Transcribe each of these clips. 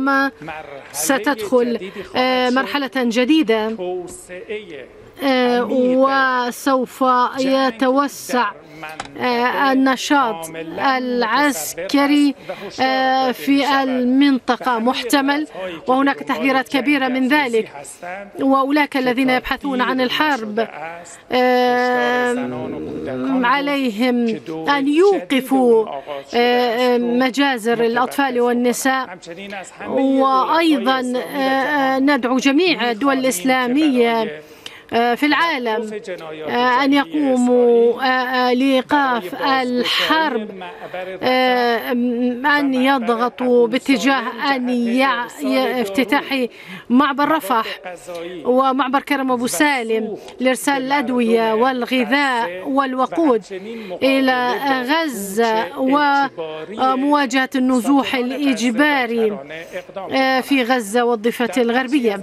المقاومة ستدخل مرحلة جديدة. وسوف يتوسع النشاط العسكري في المنطقة محتمل وهناك تحذيرات كبيرة من ذلك. وأولئك الذين يبحثون عن الحرب عليهم أن يوقفوا مجازر الأطفال والنساء. وأيضا ندعو جميع الدول الإسلامية في العالم أن يقوموا لإيقاف الحرب أن يضغطوا باتجاه أن افتتاح معبر رفح ومعبر كرم أبو سالم لإرسال الأدوية والغذاء والوقود إلى غزة ومواجهة النزوح الإجباري في غزة والضفة الغربية.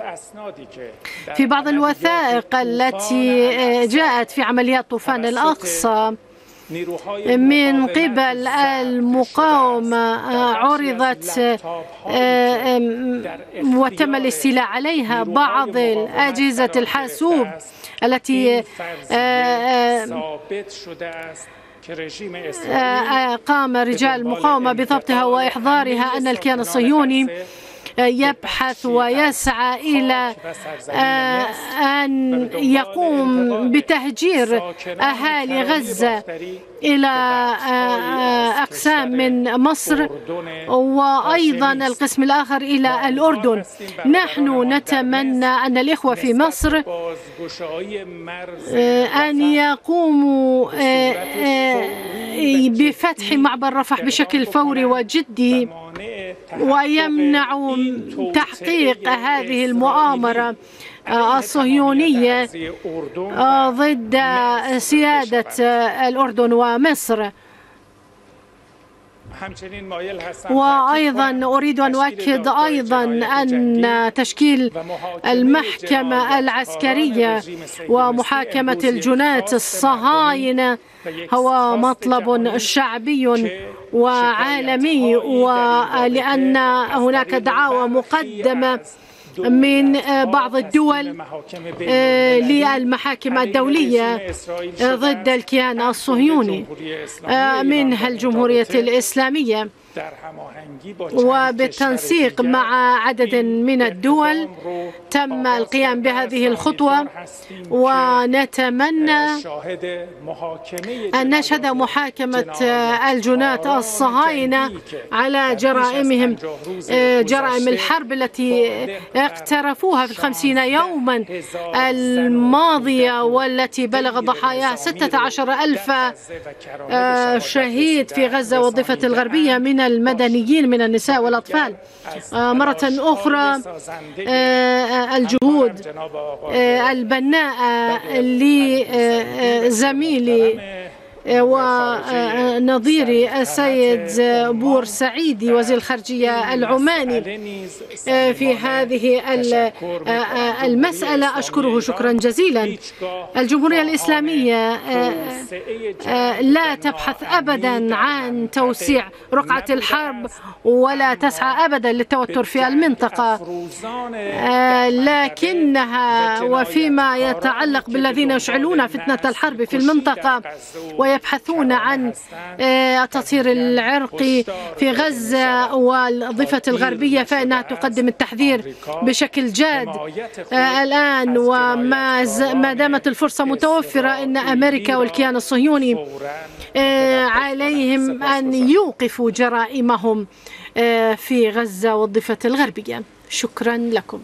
في بعض الوثائق التي جاءت في عمليات طوفان الأقصى من قبل المقاومة عرضت وتم الاستيلاء عليها بعض الأجهزة الحاسوب التي قام رجال المقاومة بضبطها وإحضارها أن الكيان الصهيوني يبحث ويسعى إلى أن يقوم بتهجير أهالي غزة. إلى أقسام من مصر وأيضا القسم الآخر إلى الأردن. نحن نتمنى أن الإخوة في مصر أن يقوموا بفتح معبر رفح بشكل فوري وجدي ويمنعوا تحقيق هذه المؤامرة. الصهيونية ضد سيادة الأردن ومصر. وأيضا أريد أن أؤكد أيضا أن تشكيل المحكمة العسكرية ومحاكمة الجناة الصهاينة هو مطلب شعبي وعالمي ولأن هناك دعاوى مقدمة من بعض الدول للمحاكم الدولية ضد الكيان الصهيوني منها الجمهورية الإسلامية. وبالتنسيق مع عدد من الدول تم القيام بهذه الخطوة ونتمنى أن نشهد محاكمة الجناة الصهاينة على جرائمهم جرائم الحرب التي اقترفوها في الخمسين يوما. الماضية والتي بلغ ضحاياها ستة عشر ألف شهيد في غزة والضفة الغربية من المدنيين من النساء والأطفال. مرة أخرى الجهود البناءة لزميلي ونظيري السيد بور سعيدي وزير الخارجية العماني في هذه المسألة أشكره شكرا جزيلا الجمهورية الإسلامية لا تبحث أبدا عن توسيع رقعة الحرب ولا تسعى أبدا للتوتر في المنطقة لكنها وفيما يتعلق بالذين يشعلون فتنة الحرب في المنطقة ويبحثون عن التطهير العرقي في غزة والضفة الغربية فإنها تقدم التحذير بشكل جاد. الآن وما ما دامت الفرصة متوفرة إن أمريكا والكيان الصهيوني عليهم أن يوقفوا جرائمهم في غزة والضفة الغربية. شكرا لكم.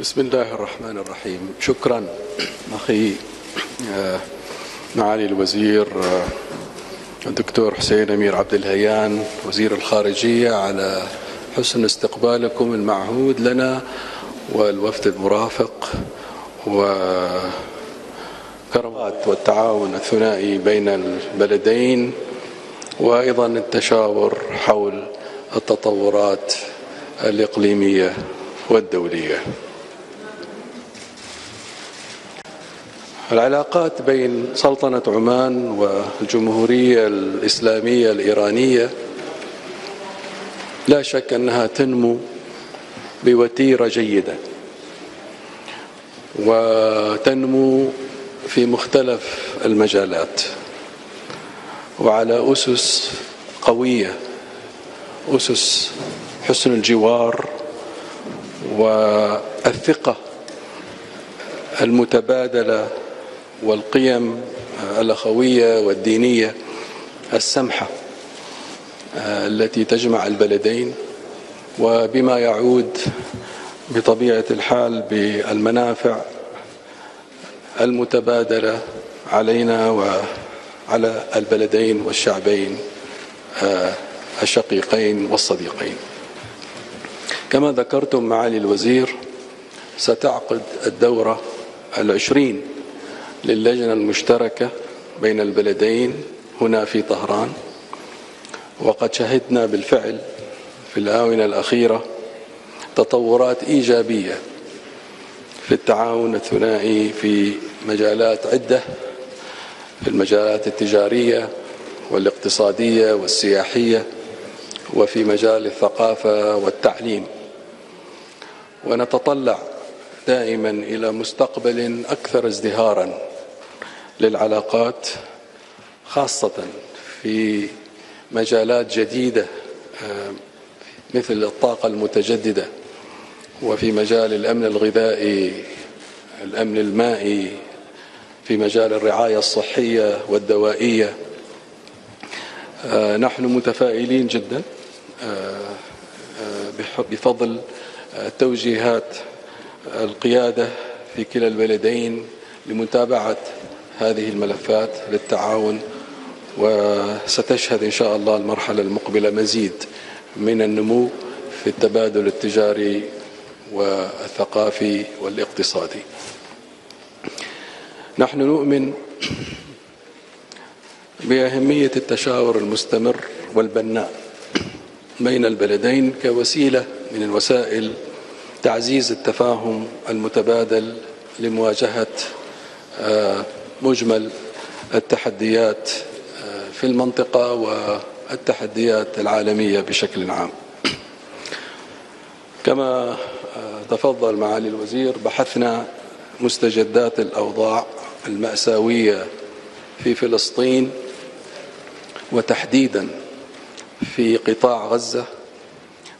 بسم الله الرحمن الرحيم. شكرا أخي معالي الوزير الدكتور حسين أمير عبد الهيان وزير الخارجية على حسن استقبالكم المعهود لنا والوفد المرافق وكرمات والتعاون الثنائي بين البلدين وأيضا التشاور حول التطورات الإقليمية والدولية. العلاقات بين سلطنة عمان والجمهورية الإسلامية الإيرانية لا شك أنها تنمو بوتيرة جيدة وتنمو في مختلف المجالات وعلى أسس قوية أسس حسن الجوار والثقة المتبادلة والقيم الأخوية والدينية السمحة التي تجمع البلدين وبما يعود بطبيعة الحال بالمنافع المتبادلة علينا وعلى البلدين والشعبين الشقيقين والصديقين. كما ذكرتم معالي الوزير ستعقد الدورة العشرين للجنة المشتركة بين البلدين هنا في طهران. وقد شهدنا بالفعل في الآونة الأخيرة تطورات إيجابية في التعاون الثنائي في مجالات عدة في المجالات التجارية والاقتصادية والسياحية وفي مجال الثقافة والتعليم. ونتطلع دائما إلى مستقبل أكثر ازدهارا للعلاقات خاصة في مجالات جديدة مثل الطاقة المتجددة وفي مجال الأمن الغذائي الأمن المائي في مجال الرعاية الصحية والدوائية. نحن متفائلين جدا بفضل توجيهات القيادة في كلا البلدين لمتابعة هذه الملفات للتعاون وستشهد إن شاء الله المرحلة المقبلة مزيد من النمو في التبادل التجاري والثقافي والاقتصادي. نحن نؤمن بأهمية التشاور المستمر والبناء بين البلدين كوسيلة من الوسائل تعزيز التفاهم المتبادل لمواجهة مجمل التحديات في المنطقة والتحديات العالمية بشكل عام. كما تفضل معالي الوزير بحثنا مستجدات الأوضاع المأساوية في فلسطين وتحديدا في قطاع غزة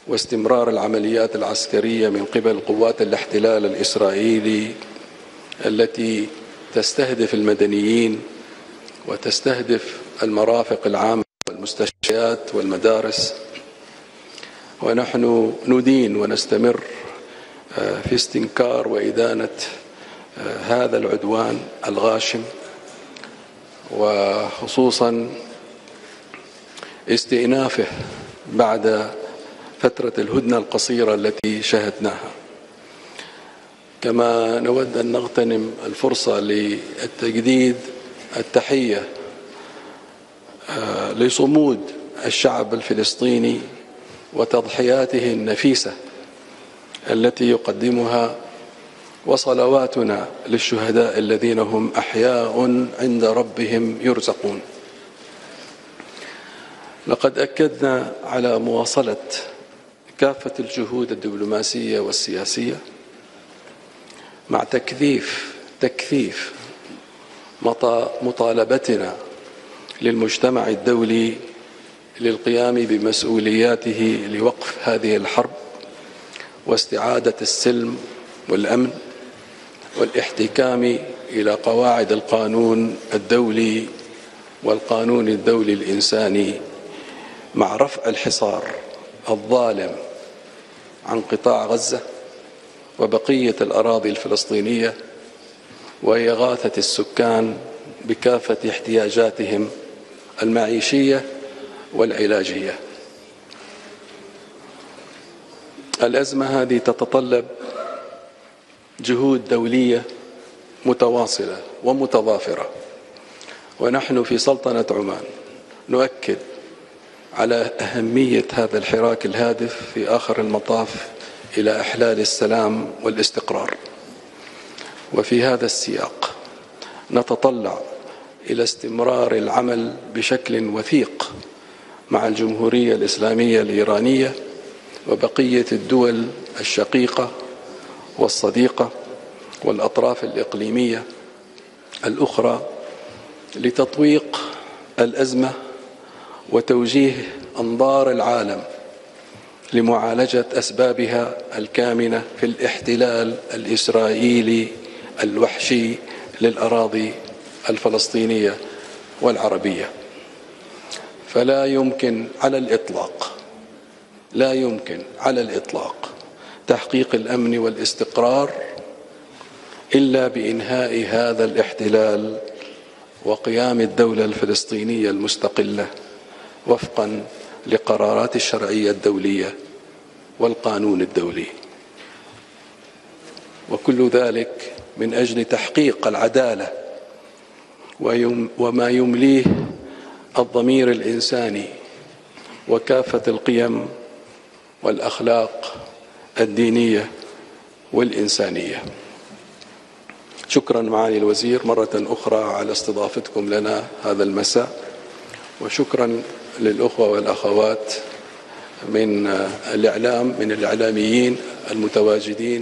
واستمرار العمليات العسكرية من قبل قوات الاحتلال الإسرائيلي التي تستهدف المدنيين وتستهدف المرافق العامة والمستشفيات والمدارس. ونحن ندين ونستمر في استنكار وإدانة هذا العدوان الغاشم. وخصوصا استئنافه بعد فترة الهدنة القصيرة التي شهدناها كما نود أن نغتنم الفرصة للتجديد التحية لصمود الشعب الفلسطيني وتضحياته النفيسة التي يقدمها وصلواتنا للشهداء الذين هم أحياء عند ربهم يرزقون. لقد أكدنا على مواصلة كافة الجهود الدبلوماسية والسياسية مع تكثيف تكثيف مطالبتنا للمجتمع الدولي للقيام بمسؤولياته لوقف هذه الحرب واستعادة السلم والأمن والاحتكام إلى قواعد القانون الدولي والقانون الدولي الإنساني مع رفع الحصار الظالم عن قطاع غزة وبقية الأراضي الفلسطينية وإغاثة السكان بكافة احتياجاتهم المعيشية والعلاجية. الأزمة هذه تتطلب جهود دولية متواصلة ومتضافرة. ونحن في سلطنة عمان نؤكد على أهمية هذا الحراك الهادف في آخر المطاف إلى إحلال السلام والاستقرار. وفي هذا السياق نتطلع إلى استمرار العمل بشكل وثيق مع الجمهورية الإسلامية الإيرانية وبقية الدول الشقيقة والصديقة والأطراف الإقليمية الأخرى لتطويق الأزمة وتوجيه أنظار العالم لمعالجة أسبابها الكامنة في الاحتلال الإسرائيلي الوحشي للأراضي الفلسطينية والعربية. فلا يمكن على الإطلاق لا يمكن على الإطلاق تحقيق الأمن والاستقرار إلا بإنهاء هذا الاحتلال وقيام الدولة الفلسطينية المستقلة. وفقا لقرارات الشرعية الدولية والقانون الدولي. وكل ذلك من أجل تحقيق العدالة وما يمليه الضمير الإنساني وكافة القيم والأخلاق الدينية والإنسانية. شكرا معالي الوزير. مرة أخرى على استضافتكم لنا هذا المساء. وشكرا للأخوة والأخوات من الإعلام من الإعلاميين المتواجدين.